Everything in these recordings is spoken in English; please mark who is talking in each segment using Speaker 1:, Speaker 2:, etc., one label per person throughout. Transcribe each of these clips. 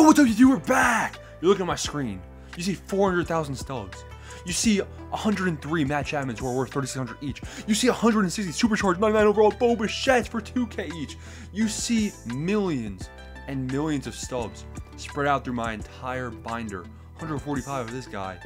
Speaker 1: Oh, Yo, what's up, YouTube? We're back! You're looking at my screen. You see 400,000 stubs. You see 103 Matt Chapmans who are worth 3,600 each. You see 160 supercharged 99 overall Bo Bichette's for 2K each. You see millions and millions of stubs spread out through my entire binder. 145 of this guy.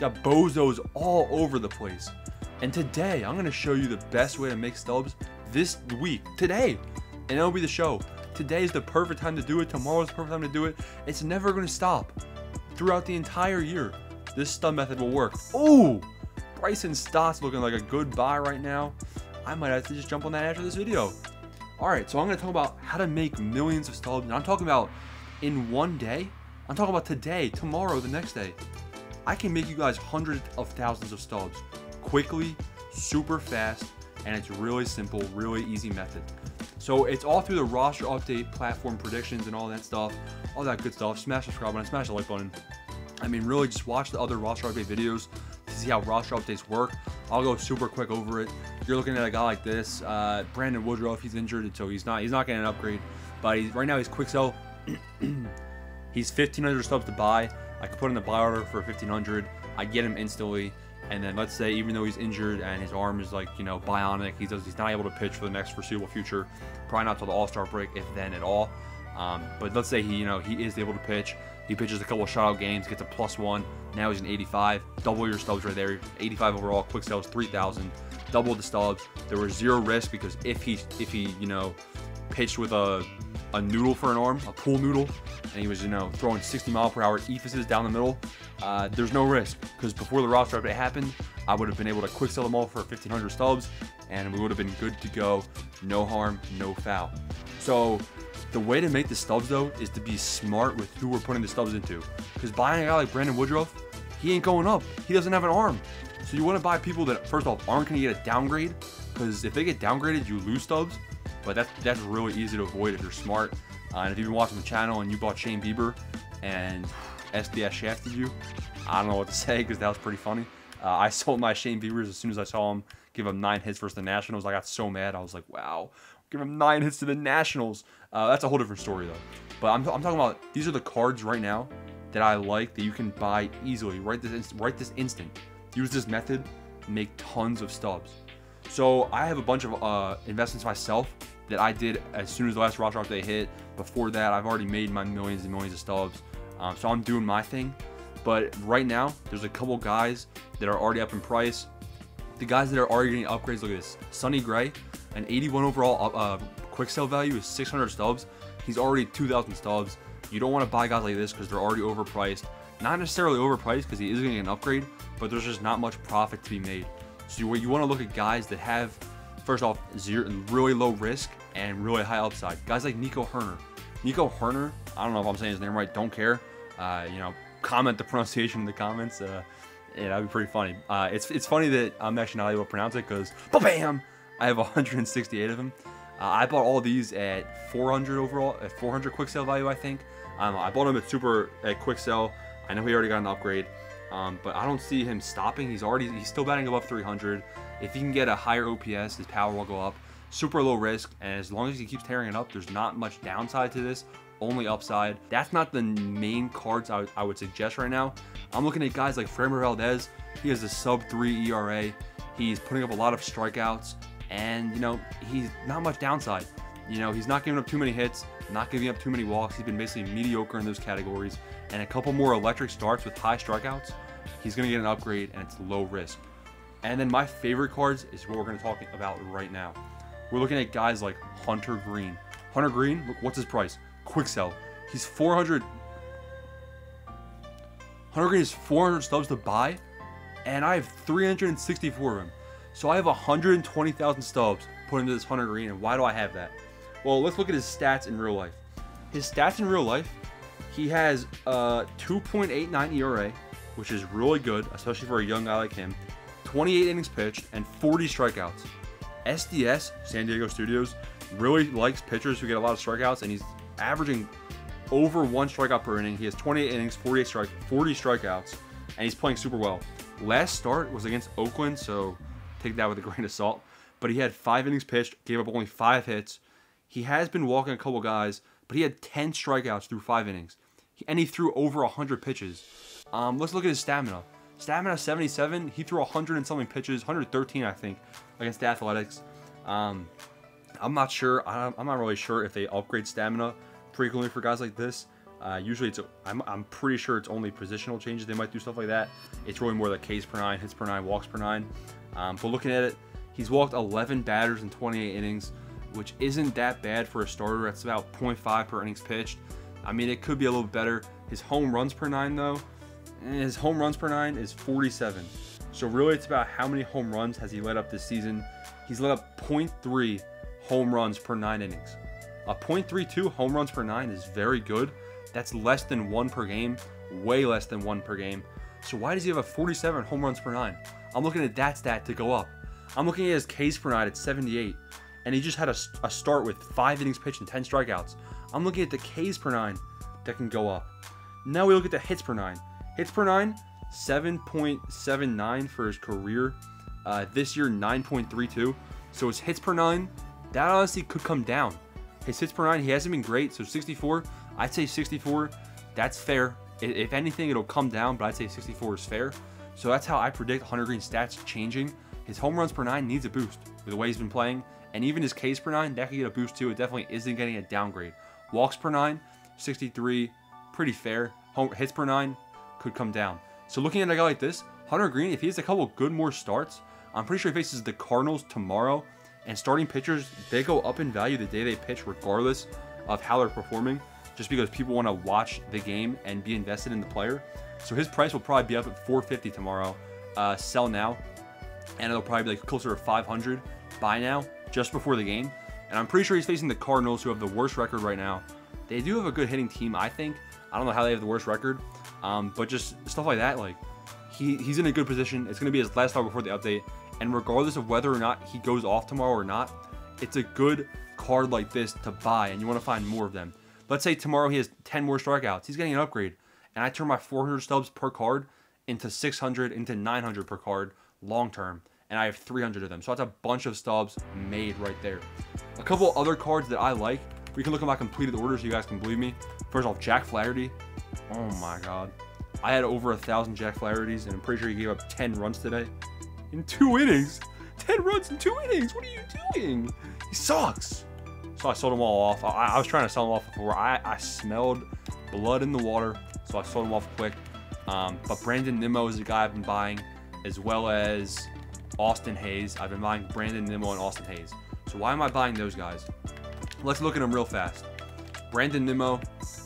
Speaker 1: Got bozos all over the place. And today, I'm going to show you the best way to make stubs this week. Today. And that'll be the show. Today is the perfect time to do it. Tomorrow's the perfect time to do it. It's never going to stop. Throughout the entire year, this stub method will work. Oh, Bryson Stott's looking like a good buy right now. I might have to just jump on that after this video. All right, so I'm going to talk about how to make millions of stubs. And I'm talking about in one day. I'm talking about today, tomorrow, the next day. I can make you guys hundreds of thousands of stubs quickly, super fast, and it's really simple, really easy method. So it's all through the roster update, platform predictions, and all that stuff, all that good stuff. Smash subscribe button, smash the like button. I mean, really, just watch the other roster update videos to see how roster updates work. I'll go super quick over it. You're looking at a guy like this, uh, Brandon Woodruff. He's injured, so he's not he's not getting an upgrade. But he's, right now he's quick sell. he's 1,500 subs to buy. I could put in the buy order for 1,500. I get him instantly. And then let's say even though he's injured and his arm is like you know bionic, he does he's not able to pitch for the next foreseeable future. Probably not till the All Star break, if then at all. Um, but let's say he you know he is able to pitch. He pitches a couple of shutout games, gets a plus one. Now he's an 85. Double your stubs right there. 85 overall. Quick sales 3,000. Double the stubs. There was zero risk because if he if he you know pitched with a a noodle for an arm, a pool noodle, and he was, you know, throwing 60 mile per hour eephuses down the middle, uh, there's no risk because before the roster update happened, I would have been able to quick sell them all for 1,500 stubs, and we would have been good to go. No harm, no foul. So the way to make the stubs though is to be smart with who we're putting the stubs into. Because buying a guy like Brandon Woodruff, he ain't going up. He doesn't have an arm. So you want to buy people that first off aren't going to get a downgrade. Because if they get downgraded, you lose stubs. But that's that's really easy to avoid if you're smart. Uh, and if you've been watching the channel and you bought Shane Bieber and SDS shafted you, I don't know what to say because that was pretty funny. Uh, I sold my Shane Biebers as soon as I saw him give him nine hits versus the Nationals. I got so mad. I was like, wow, give him nine hits to the Nationals. Uh, that's a whole different story though. But I'm, I'm talking about these are the cards right now that I like that you can buy easily right this right this instant. Use this method, make tons of stubs. So I have a bunch of uh, investments myself that I did as soon as the last roster update hit. Before that, I've already made my millions and millions of stubs. Um, so I'm doing my thing. But right now, there's a couple guys that are already up in price. The guys that are already getting upgrades, look at this. Sonny Gray, an 81 overall uh, quick sale value is 600 stubs. He's already 2,000 stubs. You don't want to buy guys like this because they're already overpriced. Not necessarily overpriced because he is getting an upgrade, but there's just not much profit to be made. So you, you want to look at guys that have first off, zero, really low risk and really high upside. Guys like Nico Hoerner. Nico Hoerner, I don't know if I'm saying his name right, don't care. Uh, you know, comment the pronunciation in the comments. Uh, yeah, that'd be pretty funny. Uh, it's it's funny that I'm actually not able to pronounce it because, bam, I have 168 of them. Uh, I bought all these at 400 overall, at 400 quick sale value, I think. Um, I bought them at super at quick sale. I know he already got an upgrade, um, but I don't see him stopping. He's already he's still batting above 300. If he can get a higher OPS, his power will go up. Super low risk, and as long as he keeps tearing it up, there's not much downside to this, only upside. That's not the main cards I, I would suggest right now. I'm looking at guys like Framber Valdez. He has a sub 3 ERA. He's putting up a lot of strikeouts, and, you know, he's not much downside. You know, he's not giving up too many hits, not giving up too many walks. He's been basically mediocre in those categories. And a couple more electric starts with high strikeouts, he's going to get an upgrade, and it's low risk. And then my favorite cards is what we're going to talk about right now. We're looking at guys like Hunter Greene. Hunter Greene, look, what's his price? Quick sell. He's 400. Hunter Greene is 400 stubs to buy, and I have 364 of them. So I have 120,000 stubs put into this Hunter Greene, and why do I have that? Well, let's look at his stats in real life. His stats in real life, he has a 2.89 ERA, which is really good, especially for a young guy like him. 28 innings pitched, and 40 strikeouts. SDS, San Diego Studios, really likes pitchers who get a lot of strikeouts, and he's averaging over one strikeout per inning. He has 28 innings, 48 strike, 40 strikeouts, and he's playing super well. Last start was against Oakland, so take that with a grain of salt. But he had five innings pitched, gave up only five hits. He has been walking a couple guys, but he had 10 strikeouts through five innings. And he threw over 100 pitches. Um, let's look at his stamina. Stamina 77. He threw 100 and something pitches, 113 I think, against the Athletics. Um, I'm not sure. I'm not really sure if they upgrade stamina frequently for guys like this. Uh, usually, it's I'm, I'm pretty sure it's only positional changes. They might do stuff like that. It's really more like Ks per nine, hits per nine, walks per nine. Um, but looking at it, he's walked 11 batters in 28 innings, which isn't that bad for a starter. That's about 0.5 per innings pitched. I mean, it could be a little better. His home runs per nine, though, eh, his home runs per nine is 47. So really, it's about how many home runs has he let up this season. He's let up 0.3 home runs per nine innings. A 0.32 home runs per nine is very good. That's less than one per game, way less than one per game. So why does he have a 47 home runs per nine? I'm looking at that stat to go up. I'm looking at his Ks per nine at 78, and he just had a, a start with five innings pitched and 10 strikeouts. I'm looking at the Ks per nine that can go up. Now we look at the hits per nine. Hits per nine, 7.79 for his career. Uh, this year, 9.32. So his hits per nine, that honestly could come down. His hits per nine, he hasn't been great. So 64, I'd say 64, that's fair. If anything, it'll come down, but I'd say 64 is fair. So that's how I predict Hunter Greene's stats changing. His home runs per nine needs a boost with the way he's been playing. And even his Ks per nine, that could get a boost too. It definitely isn't getting a downgrade. Walks per nine, 63, pretty fair. Home hits per nine, could come down. So looking at a guy like this, Hunter Greene, if he has a couple good more starts, I'm pretty sure he faces the Cardinals tomorrow. And starting pitchers, they go up in value the day they pitch, regardless of how they're performing, just because people want to watch the game and be invested in the player. So his price will probably be up at 450 tomorrow. Uh, sell now, and it'll probably be like closer to 500. Buy now, just before the game. And I'm pretty sure he's facing the Cardinals, who have the worst record right now. They do have a good hitting team, I think. I don't know how they have the worst record, um, but just stuff like that, like he, he's in a good position. It's going to be his last start before the update. And regardless of whether or not he goes off tomorrow or not, it's a good card like this to buy, and you want to find more of them. Let's say tomorrow he has 10 more strikeouts. He's getting an upgrade. And I turn my 400 stubs per card into 600, into 900 per card long term. And I have 300 of them. So that's a bunch of stubs made right there. A couple other cards that I like. We can look at my completed order so you guys can believe me. First off, Jack Flaherty. Oh my god. I had over a thousand Jack Flaherty's, and I'm pretty sure he gave up 10 runs today. In two innings? 10 runs in two innings? What are you doing? He sucks. So I sold them all off. I, I was trying to sell them off before. I, I smelled blood in the water, so I sold them off quick. Um, but Brandon Nimmo is a guy I've been buying, as well as Austin Hays. I've been buying Brandon Nimmo and Austin Hays. So why am I buying those guys? Let's look at them real fast. Brandon Nimmo,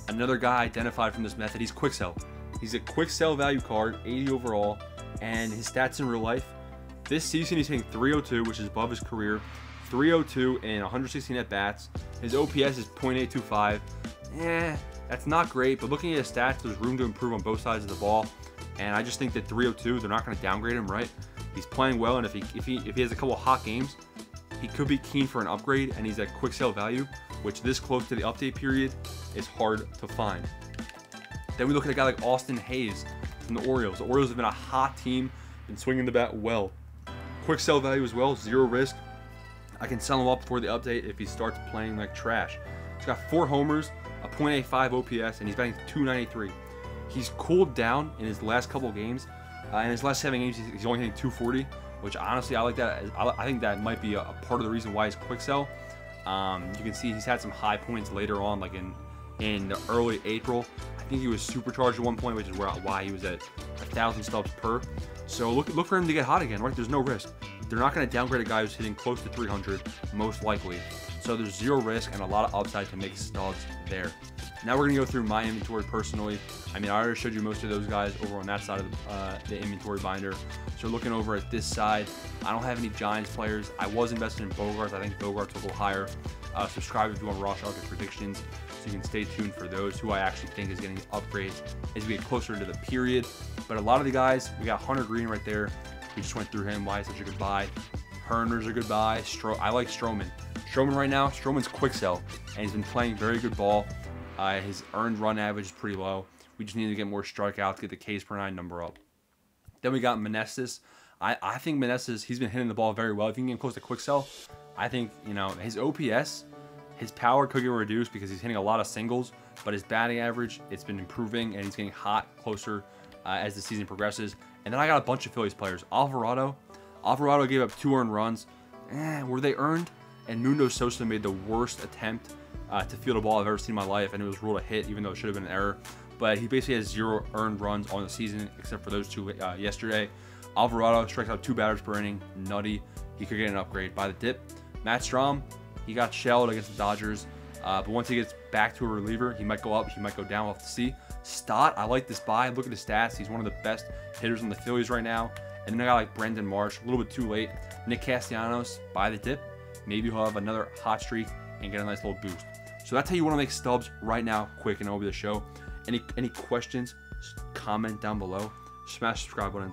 Speaker 1: another guy identified from this method. He's quick sell. He's a quick sell value card, 80 overall, and his stats in real life. This season, he's hitting 302, which is above his career. 302 and 116 at bats. His OPS is .825. Yeah, that's not great, but looking at his stats, there's room to improve on both sides of the ball. And I just think that 302, they're not going to downgrade him, right? He's playing well, and if he if he if he has a couple hot games, he could be keen for an upgrade, and he's at quick sale value, which this close to the update period is hard to find. Then we look at a guy like Austin Hays from the Orioles. The Orioles have been a hot team, been swinging the bat well. Quick sell value as well, zero risk. I can sell him up before the update if he starts playing like trash. He's got four homers, a .85 OPS, and he's batting 293. He's cooled down in his last couple games. Uh, in his last seven games, he's only hitting 240, which honestly I like that. I think that might be a, part of the reason why he's quick sell. Um, you can see he's had some high points later on, like in in early April I think he was supercharged at one point, which is where, why he was at a thousand stubs per. So look look for him to get hot again, right? There's no risk. They're not going to downgrade a guy who's hitting close to 300, most likely. So there's zero risk and a lot of upside to make stubs there. Now we're to go through my inventory personally. I mean, I already showed you most of those guys over on that side of the, uh, the inventory binder. So looking over at this side, I don't have any Giants players. I was invested in Bogaerts. I think Bogaerts will go higher. Uh, subscribe if you want Ross August predictions so you can stay tuned for those who I actually think is getting upgrades as we get closer to the period. But a lot of the guys, we got Hunter Greene right there. We just went through him. Why he's such a good buy. Hoerner's a good buy. Stro- I like Stroman. Stroman right now, Stroman's quick sell, and he's been playing very good ball. Uh, his earned run average is pretty low. We just need to get more strikeouts, get the Ks per nine number up. Then we got Meneses. I, I think Meneses, he's been hitting the ball very well. If you can get close to quick sell, I think, you know, his OPS his power could get reduced because he's hitting a lot of singles, but his batting average, it's been improving and he's getting hot closer uh, as the season progresses. And then I got a bunch of Phillies players. Alvarado, Alvarado gave up two earned runs. Eh, were they earned? And Mundo Sosa made the worst attempt uh, to field a ball I've ever seen in my life, and it was ruled a hit, even though it should have been an error. But he basically has zero earned runs on the season, except for those two uh, yesterday. Alvarado strikes out two batters per inning, nutty. He could get an upgrade by the dip. Matt Strahm, he got shelled against the Dodgers, uh, but once he gets back to a reliever, he might go up, he might go down. We'll have to see. Stott, I like this buy. Look at his stats. He's one of the best hitters on the Phillies right now. And then I got like Brandon Marsh, a little bit too late. Nick Castellanos, buy the dip. Maybe he'll have another hot streak and get a nice little boost. So that's how you want to make stubs right now, quick and over the show. Any any questions? Comment down below. Smash subscribe button.